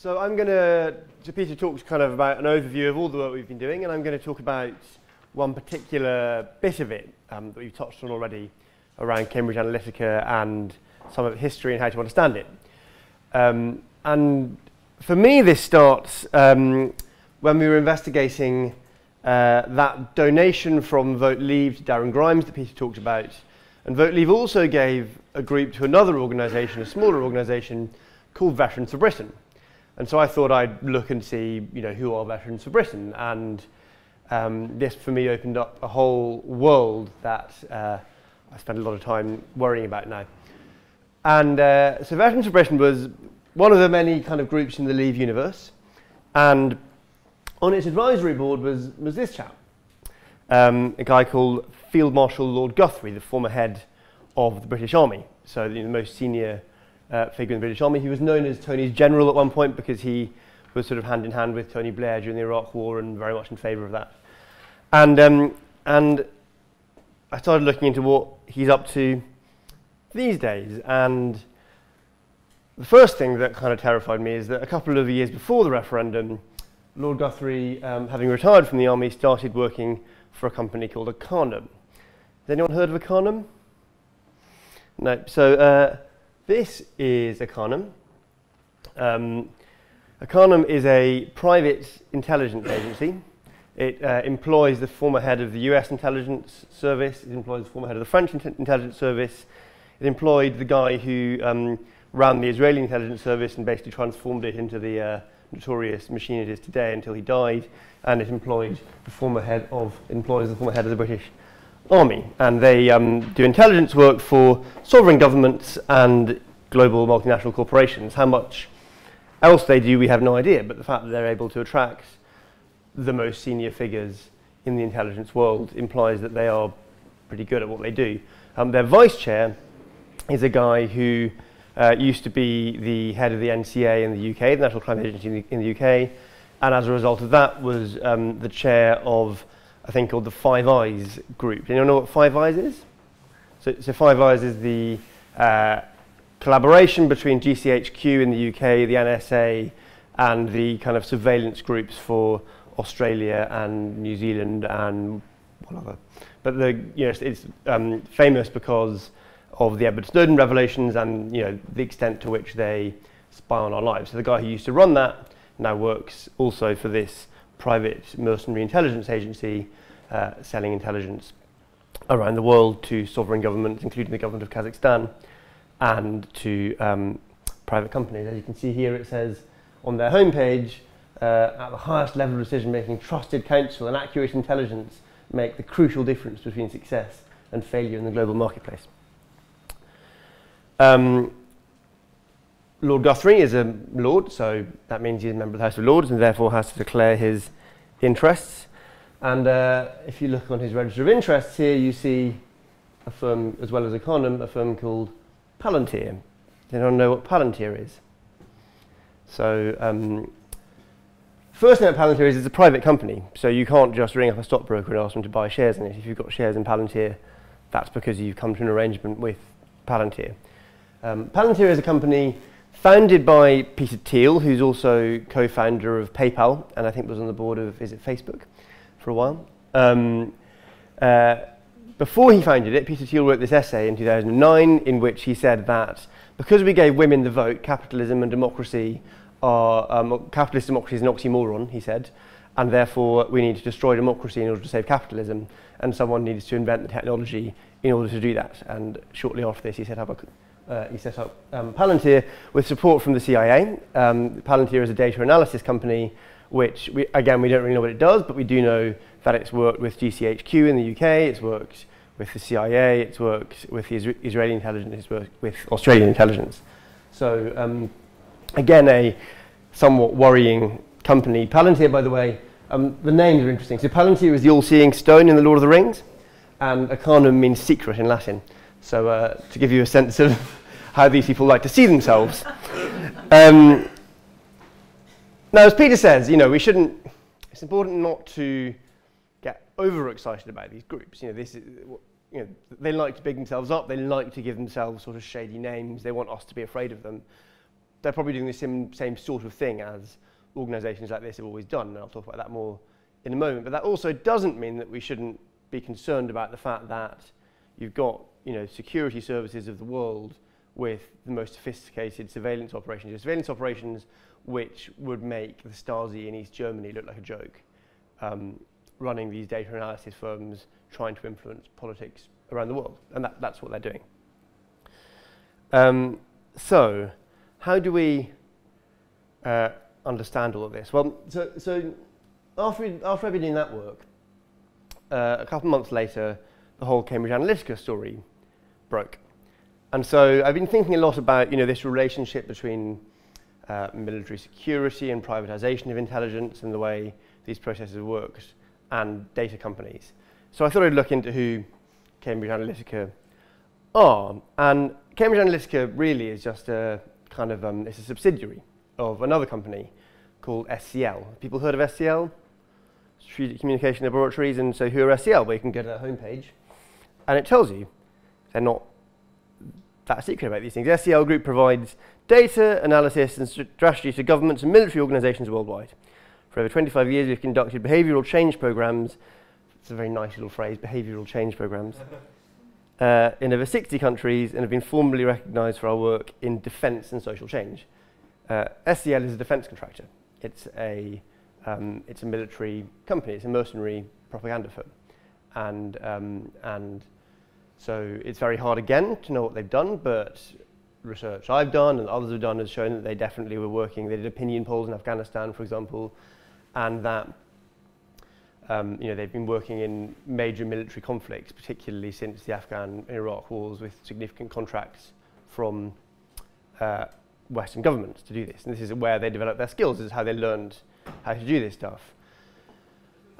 So I'm going to, Peter talks kind of about an overview of all the work we've been doing, and I'm going to talk about one particular bit of it um, that we've touched on already around Cambridge Analytica and some of its history and how to understand it. Um, and for me, this starts um, when we were investigating uh, that donation from Vote Leave to Darren Grimes that Peter talked about. And Vote Leave also gave a group to another organisation, a smaller organisation called Veterans for Britain. And so I thought I'd look and see, you know, who are veterans for Britain. And um, this, for me, opened up a whole world that uh, I spend a lot of time worrying about now. And uh, so Veterans for Britain was one of the many kind of groups in the Leave universe. And on its advisory board was, was this chap, um, a guy called Field Marshal Lord Guthrie, the former head of the British Army. So the, the most senior uh, figure in the British Army. He was known as Tony's general at one point because he was sort of hand in hand with Tony Blair during the Iraq War and very much in favour of that. And, um, and I started looking into what he's up to these days. And the first thing that kind of terrified me is that a couple of years before the referendum, Lord Guthrie, um, having retired from the army, started working for a company called Arcanum. Has anyone heard of Arcanum? No. So uh, this is Arcanum. Um, Arcanum is a private intelligence agency. It uh, employs the former head of the US intelligence service. It employs the former head of the French intelligence service. It employed the guy who um, ran the Israeli intelligence service and basically transformed it into the uh, notorious machine it is today until he died. And it employed the former head of employs the former head of the British army, and they um, do intelligence work for sovereign governments and global multinational corporations. How much else they do, we have no idea, but the fact that they're able to attract the most senior figures in the intelligence world implies that they are pretty good at what they do. Um, their vice chair is a guy who uh, used to be the head of the NCA in the UK, the National Crime Agency in the, in the UK, and as a result of that was um, the chair of a thing called the Five Eyes group. You know what Five Eyes is? So, so Five Eyes is the uh, collaboration between GCHQ in the UK, the NSA, and the kind of surveillance groups for Australia and New Zealand and whatever. But the, you know, it's, it's um, famous because of the Edward Snowden revelations and you know, the extent to which they spy on our lives. So the guy who used to run that now works also for this private mercenary intelligence agency uh, selling intelligence around the world to sovereign governments, including the government of Kazakhstan, and to um, private companies. As you can see here, it says on their homepage, uh, at the highest level of decision making, trusted counsel and accurate intelligence make the crucial difference between success and failure in the global marketplace. Um, Lord Guthrie is a lord, so that means he's a member of the House of Lords and therefore has to declare his interests. And uh, if you look on his register of interests here, you see a firm, as well as Arcanum, a firm called Palantir. Does anyone know what Palantir is? So, um, first thing about Palantir is it's a private company, so you can't just ring up a stockbroker and ask them to buy shares in it. If you've got shares in Palantir, that's because you've come to an arrangement with Palantir. Um, Palantir is a company founded by Peter Thiel, who's also co-founder of PayPal, and I think was on the board of, is it Facebook, for a while. Um, uh, before he founded it, Peter Thiel wrote this essay in 2009 in which he said that because we gave women the vote, capitalism and democracy are, um, capitalist democracy is an oxymoron, he said, and therefore we need to destroy democracy in order to save capitalism, and someone needs to invent the technology in order to do that. And shortly after this, he set up a uh, he set up um, Palantir with support from the CIA. Um, Palantir is a data analysis company, which, we, again, we don't really know what it does, but we do know that it's worked with GCHQ in the UK, it's worked with the CIA, it's worked with the Isra Israeli intelligence, it's worked with Australian intelligence. So, um, again, a somewhat worrying company. Palantir, by the way, um, the names are interesting. So Palantir is the all-seeing stone in the Lord of the Rings, and Arcanum means secret in Latin. So uh, to give you a sense of how these people like to see themselves. Um, now, as Peter says, you know, we shouldn't, it's important not to get overexcited about these groups. You know, this is, you know, they like to big themselves up, they like to give themselves sort of shady names, they want us to be afraid of them. they're probably doing the same, same sort of thing as organizations like this have always done, and I'll talk about that more in a moment. But that also doesn't mean that we shouldn't be concerned about the fact that you've got you know, security services of the world with the most sophisticated surveillance operations, surveillance operations which would make the Stasi in East Germany look like a joke, um, running these data analysis firms, trying to influence politics around the world. And that, that's what they're doing. Um, so, how do we uh, understand all of this? Well, so, so after, after I've been doing that work, uh, a couple of months later, the whole Cambridge Analytica story broke. And so I've been thinking a lot about you know, this relationship between uh, military security and privatization of intelligence and the way these processes work and data companies. So I thought I'd look into who Cambridge Analytica are. And Cambridge Analytica really is just a kind of, um, it's a subsidiary of another company called SCL. People heard of SCL? Strategic Communication Laboratories. And so who are SCL? Well, you can go to their homepage and it tells you they're not that secret about these things. The SCL Group provides data, analysis, and strategy to governments and military organizations worldwide. For over 25 years, we've conducted behavioral change programs. It's a very nice little phrase, behavioral change programs. Uh, in over 60 countries and have been formally recognized for our work in defense and social change. Uh, SCL is a defense contractor. It's a, um, it's a military company. It's a mercenary propaganda firm. And, um, and so it's very hard again to know what they've done, but research I've done and others have done has shown that they definitely were working. They did opinion polls in Afghanistan, for example, and that um, you know, they've been working in major military conflicts, particularly since the Afghan-Iraq wars, with significant contracts from uh, Western governments to do this. And this is where they developed their skills, this is how they learned how to do this stuff.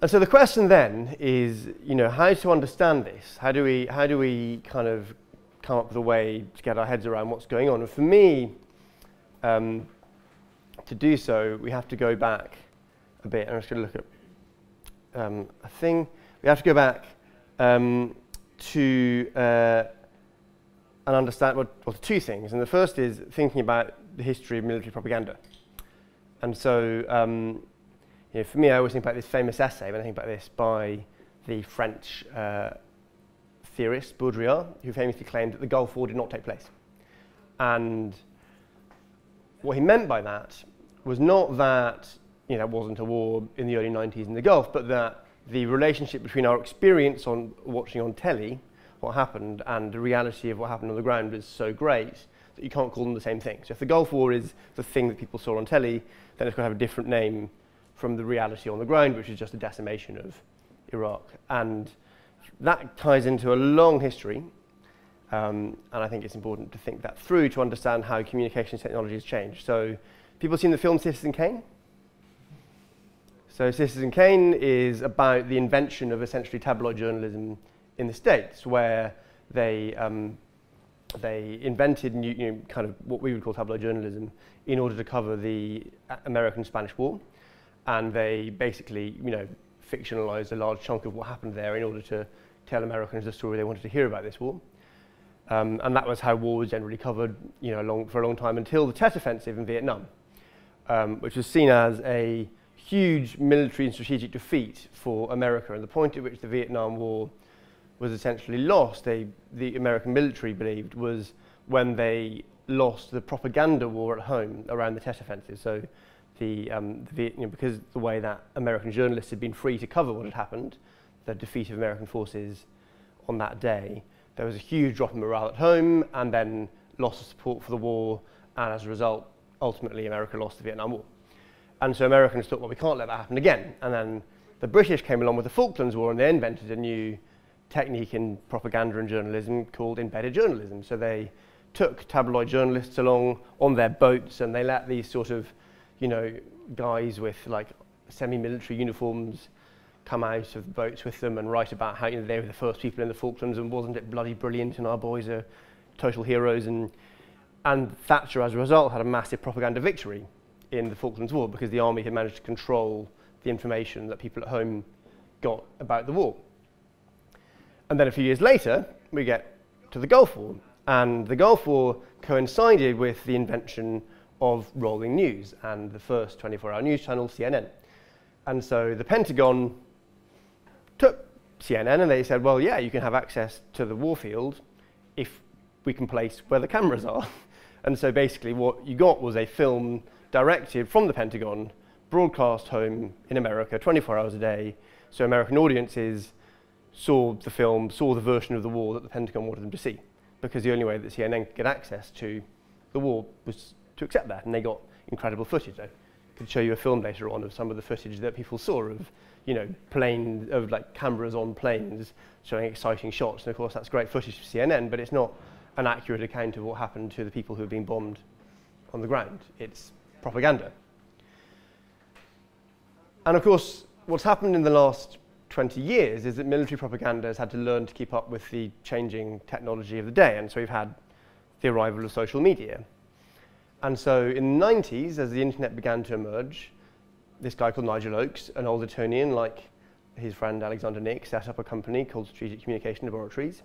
And so the question then is, you know, how to understand this? How do we, how do we kind of come up with a way to get our heads around what's going on? And for me, um, to do so, we have to go back a bit. I'm just going to look at um, a thing. We have to go back um, to uh, and understand well, well, two things. And the first is thinking about the history of military propaganda. And so um, you know, for me, I always think about this famous essay, when I think about this, by the French uh, theorist Baudrillard, who famously claimed that the Gulf War did not take place. And what he meant by that was not that you know, wasn't a war in the early 90s in the Gulf, but that the relationship between our experience on watching on telly what happened and the reality of what happened on the ground is so great that you can't call them the same thing. So if the Gulf War is the thing that people saw on telly, then it's going to have a different name from the reality on the ground, which is just a decimation of Iraq. And that ties into a long history, um, and I think it's important to think that through to understand how communications technology has changed. So, people seen the film Citizen Kane? So, Citizen Kane is about the invention of essentially tabloid journalism in the States, where they um, they invented new, you know, kind of what we would call tabloid journalism in order to cover the American Spanish War and they basically, you know, fictionalized a large chunk of what happened there in order to tell Americans the story they wanted to hear about this war. Um, and that was how war was generally covered, you know, long, for a long time until the Tet Offensive in Vietnam, um, which was seen as a huge military and strategic defeat for America. And the point at which the Vietnam War was essentially lost, they, the American military believed, was when they lost the propaganda war at home around the Tet Offensive. So the, um, the you know, because the way that American journalists had been free to cover what had happened, the defeat of American forces on that day, there was a huge drop in morale at home and then loss of support for the war, and as a result, ultimately America lost the Vietnam War. And so Americans thought, well, we can't let that happen again. And then the British came along with the Falklands War and they invented a new technique in propaganda and journalism called embedded journalism. So they took tabloid journalists along on their boats and they let these sort of you know, guys with like semi-military uniforms come out of boats with them and write about how you know, they were the first people in the Falklands and wasn't it bloody brilliant and our boys are total heroes and and Thatcher as a result had a massive propaganda victory in the Falklands War because the army had managed to control the information that people at home got about the war. And then a few years later, we get to the Gulf War. And the Gulf War coincided with the invention of rolling news and the first 24-hour news channel, CNN. And so the Pentagon took CNN and they said, well, yeah, you can have access to the warfield if we can place where the cameras are. and so basically what you got was a film directed from the Pentagon, broadcast home in America 24 hours a day, so American audiences saw the film, saw the version of the war that the Pentagon wanted them to see, because the only way that CNN could get access to the war was to accept that, and they got incredible footage. I could show you a film later on of some of the footage that people saw of, you know, plane of like cameras on planes showing exciting shots, and of course that's great footage for CNN, but it's not an accurate account of what happened to the people who have been bombed on the ground. It's propaganda. And of course, what's happened in the last 20 years is that military propaganda has had to learn to keep up with the changing technology of the day. And so we've had the arrival of social media. And so in the 90s, as the internet began to emerge, this guy called Nigel Oakes, an old Etonian like his friend Alexander Nix, set up a company called Strategic Communication Laboratories,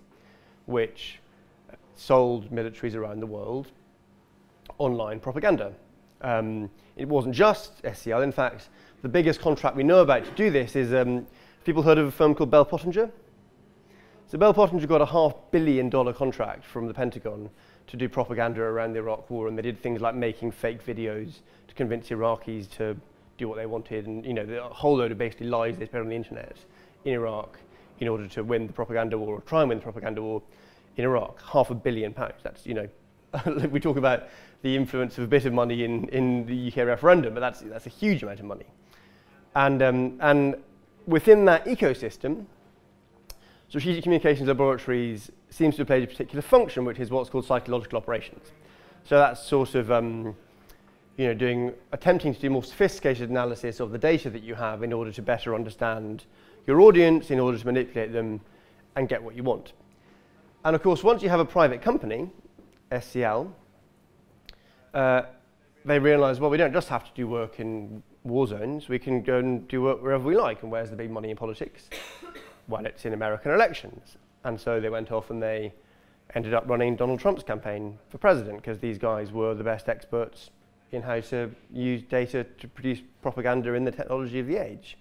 which sold militaries around the world online propaganda. Um, it wasn't just SCL. In fact, the biggest contract we know about to do this is, um, people heard of a firm called Bell Pottinger? So Bell Pottinger got a half billion dollar contract from the Pentagon to do propaganda around the Iraq war, and they did things like making fake videos to convince Iraqis to do what they wanted, and you know, the whole load of basically lies they spread on the internet in Iraq in order to win the propaganda war or try and win the propaganda war in Iraq. Half a billion pounds. That's, you know, we talk about the influence of a bit of money in, in the UK referendum, but that's, that's a huge amount of money. And, um, and within that ecosystem, Strategic Communications Laboratories seems to have played a particular function, which is what's called psychological operations. So that's sort of um, you know, doing, attempting to do more sophisticated analysis of the data that you have in order to better understand your audience, in order to manipulate them and get what you want. And of course, once you have a private company, SCL, uh, they realize, well, we don't just have to do work in war zones. We can go and do work wherever we like. And where's the big money in politics? Well, it's in American elections. And so they went off and they ended up running Donald Trump's campaign for president because these guys were the best experts in how to use data to produce propaganda in the technology of the age.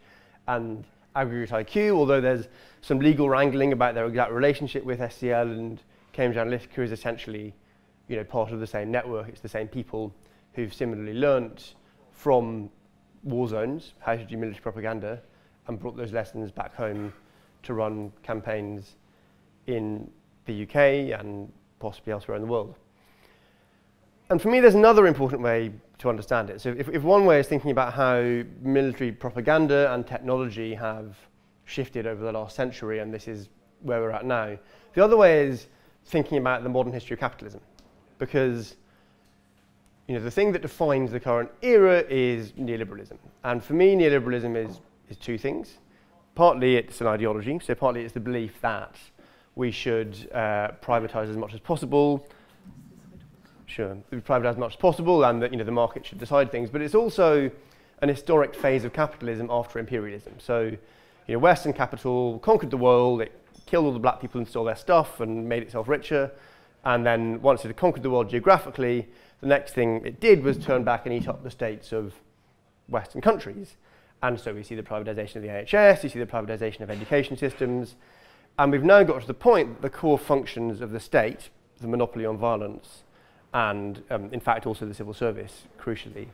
And Aggregate IQ, although there's some legal wrangling about their exact relationship with SCL and Cambridge Analytica is essentially you know, part of the same network. It's the same people who've similarly learnt from war zones how to do military propaganda and brought those lessons back home to run campaigns in the UK and possibly elsewhere in the world. And for me, there's another important way to understand it. So if, if one way is thinking about how military propaganda and technology have shifted over the last century, and this is where we're at now, the other way is thinking about the modern history of capitalism. Because you know, the thing that defines the current era is neoliberalism. And for me, neoliberalism is, is two things. Partly it's an ideology, so partly it's the belief that we should uh, privatize as much as possible, sure, we privatize as much as possible, and that you know, the market should decide things. But it's also an historic phase of capitalism after imperialism. So, you know, Western capital conquered the world, it killed all the black people and stole their stuff and made itself richer. And then once it had conquered the world geographically, the next thing it did was turn back and eat up the states of Western countries. And so we see the privatization of the NHS, you see the privatization of education systems, and we've now got to the point that the core functions of the state, the monopoly on violence, and um, in fact also the civil service, crucially,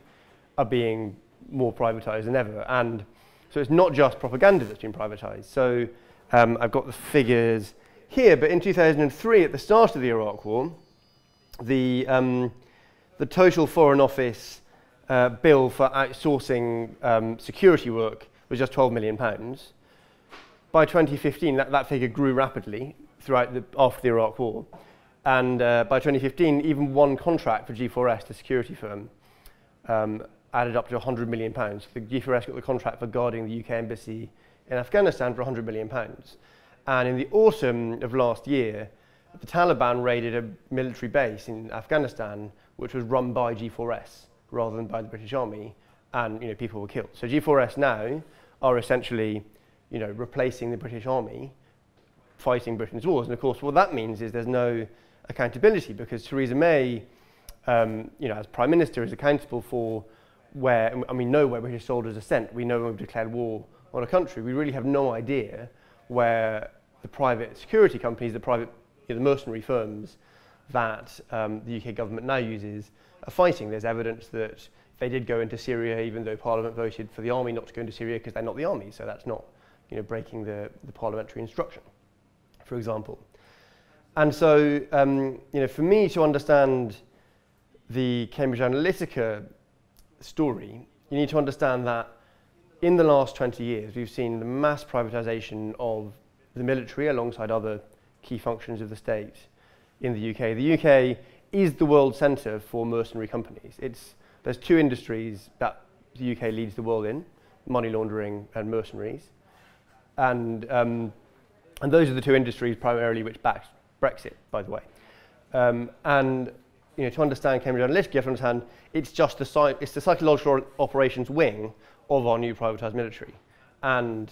are being more privatized than ever. And so it's not just propaganda that's been privatized. So um, I've got the figures here, but in 2003, at the start of the Iraq War, the um, the total Foreign Office uh, bill for outsourcing um, security work was just 12 million pounds. By 2015, that, that figure grew rapidly throughout the, after the Iraq War. And uh, by 2015, even one contract for G4S, the security firm, um, added up to 100 million pounds. The G4S got the contract for guarding the UK embassy in Afghanistan for 100 million pounds. And in the autumn of last year, the Taliban raided a military base in Afghanistan which was run by G4S rather than by the British Army, and you know, people were killed. So G4S now are essentially you know, replacing the British Army fighting Britain's wars. And of course, what that means is there's no accountability because Theresa May, um, you know, as Prime Minister, is accountable for where, and we know where British soldiers are sent. We know when we've declared war on a country. We really have no idea where the private security companies, the private, you know, the mercenary firms that um, the UK government now uses are fighting. There's evidence that they did go into Syria, even though Parliament voted for the army not to go into Syria because they're not the army. So that's not, you know, breaking the, the parliamentary instruction, for example. And so, um, you know, for me to understand the Cambridge Analytica story, you need to understand that in the last 20 years, we've seen the mass privatization of the military alongside other key functions of the state in the UK. The UK is the world centre for mercenary companies. It's, there's two industries that the UK leads the world in, money laundering and mercenaries. And, um, and those are the two industries primarily which backed Brexit, by the way. Um, and you know, to understand Cambridge Analytica, you have to understand it's just the, it's the psychological operations wing of our new privatised military. And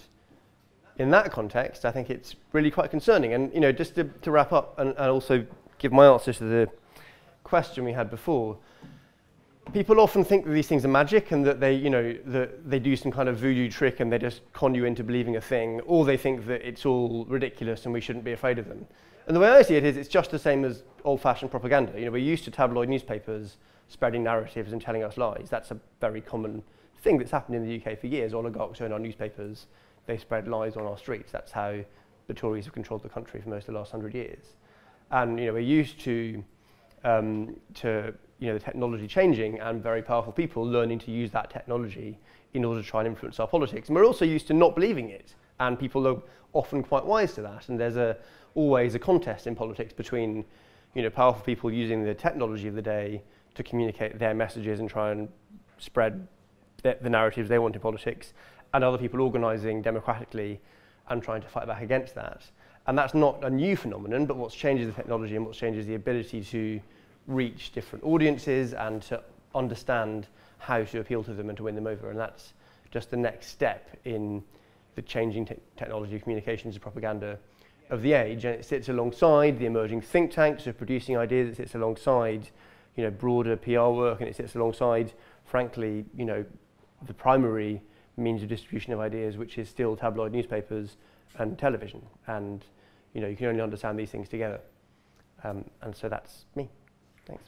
in that context, I think it's really quite concerning. And you know, just to, to wrap up and, and also give my answer to the question we had before, people often think that these things are magic and that they, you know, that they do some kind of voodoo trick and they just con you into believing a thing, or they think that it's all ridiculous and we shouldn't be afraid of them. And the way I see it is it's just the same as old-fashioned propaganda. You know, we're used to tabloid newspapers spreading narratives and telling us lies. That's a very common thing that's happened in the UK for years. Oligarchs own our newspapers. They spread lies on our streets. That's how the Tories have controlled the country for most of the last hundred years. And you know, we're used to, um, to you know, the technology changing and very powerful people learning to use that technology in order to try and influence our politics. And we're also used to not believing it. And people are often quite wise to that. And there's a, always a contest in politics between you know, powerful people using the technology of the day to communicate their messages and try and spread the, the narratives they want in politics, and other people organising democratically and trying to fight back against that. And that's not a new phenomenon, but what's changed is the technology and what's changed is the ability to reach different audiences and to understand how to appeal to them and to win them over. And that's just the next step in the changing te technology, of communications and propaganda of the age. And it sits alongside the emerging think tanks of producing ideas, it sits alongside you know, broader PR work, and it sits alongside, frankly, you know, the primary means of distribution of ideas, which is still tabloid newspapers and television. And you know, you can only understand these things together. Um, and so that's me. Thanks.